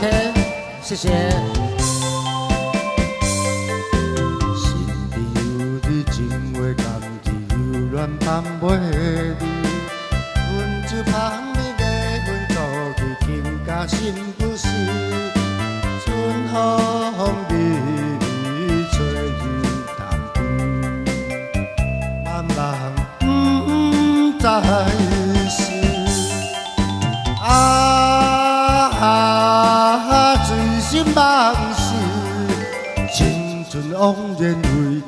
OK，谢谢。心里有你情话，甘只有乱放袂离。温酒旁边微风吹起，情加心不死。春风，不知。往事，青春枉然为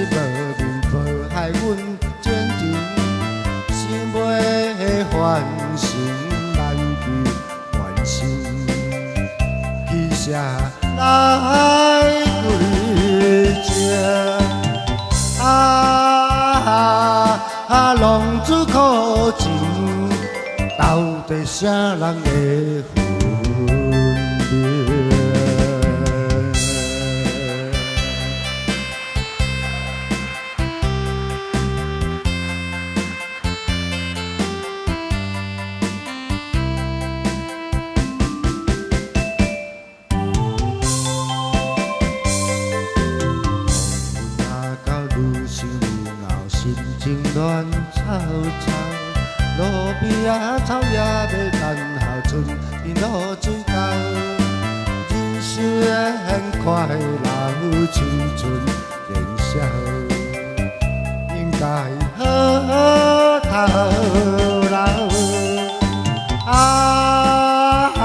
无面无害，阮坚定，心袂反省，难去完成，记下来归正。啊啊，浪子苦情，到底啥人会？乱草草，路边啊草也要等下春天露水高。人生快乐，青春年少，应该好好老。啊啊，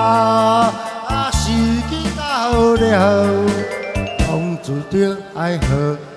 时机到了，当初就爱好。